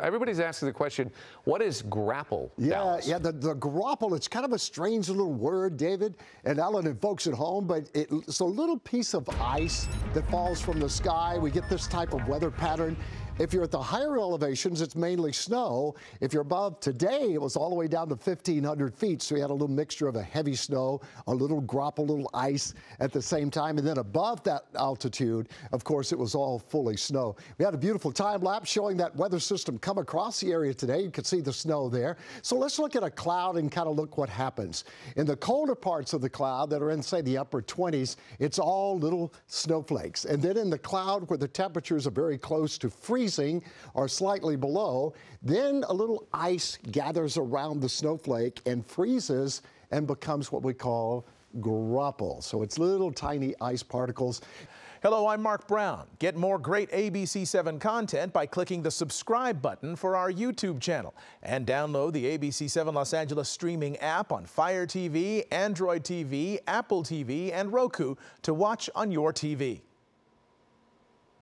Everybody's asking the question, what is graupel? Yeah, Dallas? yeah, the, the graupel, it's kind of a strange little word, David and Ellen and folks at home, but it, it's a little piece of ice that falls from the sky. We get this type of weather pattern. If you're at the higher elevations, it's mainly snow. If you're above today, it was all the way down to 1,500 feet. So you had a little mixture of a heavy snow, a little graupel, a little ice at the same time. And then above that altitude, of course, it was all fully snow. We had a beautiful time lapse showing that weather system come across the area today. You can see the snow there. So let's look at a cloud and kind of look what happens. In the colder parts of the cloud that are in, say, the upper 20s, it's all little snowflakes. And then in the cloud where the temperatures are very close to freezing, freezing or slightly below. Then a little ice gathers around the snowflake and freezes and becomes what we call graupel. So it's little tiny ice particles. Hello, I'm Mark Brown. Get more great ABC7 content by clicking the subscribe button for our YouTube channel and download the ABC7 Los Angeles streaming app on Fire TV, Android TV, Apple TV, and Roku to watch on your TV.